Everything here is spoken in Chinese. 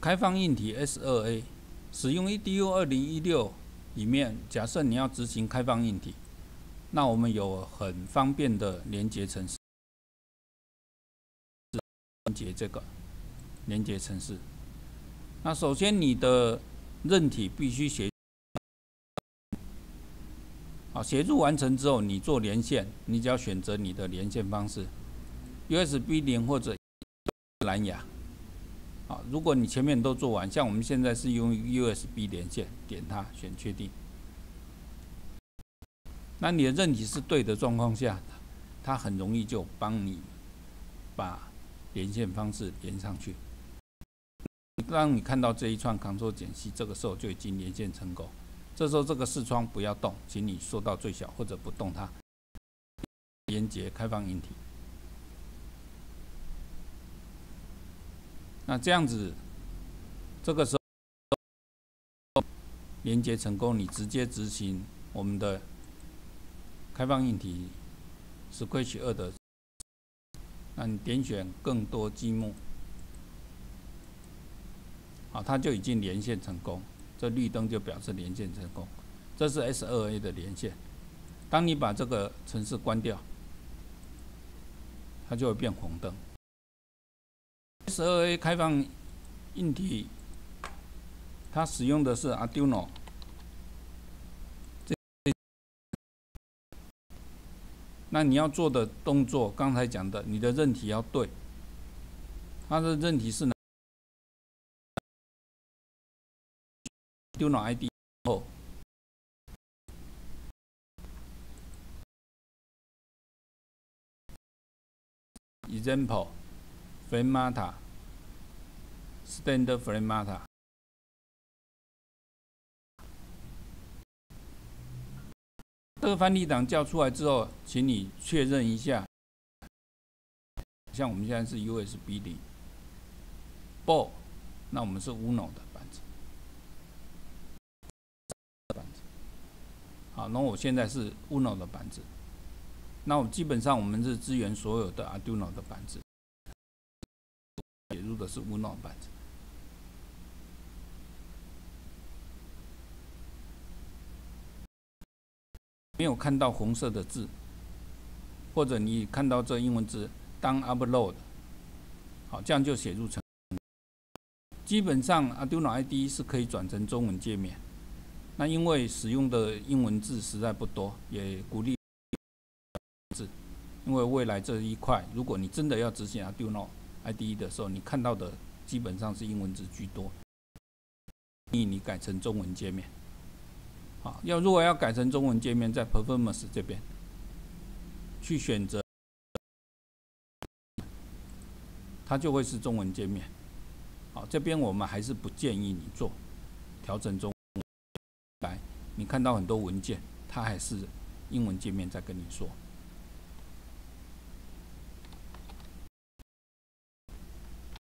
开放硬体 S2A 使用 EDU 二零一六里面，假设你要执行开放硬体，那我们有很方便的连接程式，连接这个连接程式。那首先你的韧体必须协，好协助完成之后，你做连线，你只要选择你的连线方式，USB 连或者蓝牙。好，如果你前面都做完，像我们现在是用 USB 连线，点它选确定。那你的韧体是对的状况下，它很容易就帮你把连线方式连上去。当你看到这一串 Ctrl 减 C，这个时候就已经连线成功。这时候这个视窗不要动，请你缩到最小或者不动它。连接开放引体。那这样子，这个时候连接成功，你直接执行我们的开放硬体 Scratch 二的，那你点选更多积木，好，它就已经连线成功，这绿灯就表示连线成功，这是 S 二 A 的连线。当你把这个程式关掉，它就会变红灯。十二 A 开放硬体，它使用的是 Arduino。那你要做的动作，刚才讲的，你的韧体要对。它的韧体是 Arduino ID 后，example。Frame standard frame matter。这个翻译档叫出来之后，请你确认一下。像我们现在是 USB 的 b o 那我们是 Uno 的板子。板子。好，那我现在是 Uno 的板子。那我基本上我们是支援所有的 Arduino 的板子。写入的是 Uno 板子，没有看到红色的字，或者你看到这英文字，当 upload，好，这样就写入成。基本上 Arduino IDE 是可以转成中文界面，那因为使用的英文字实在不多，也鼓励，因为未来这一块，如果你真的要执行 Arduino。IDE 的时候，你看到的基本上是英文字居多。建议你改成中文界面。啊，要如果要改成中文界面，在 Performance 这边去选择，它就会是中文界面。好，这边我们还是不建议你做调整中。来，你看到很多文件，它还是英文界面在跟你说。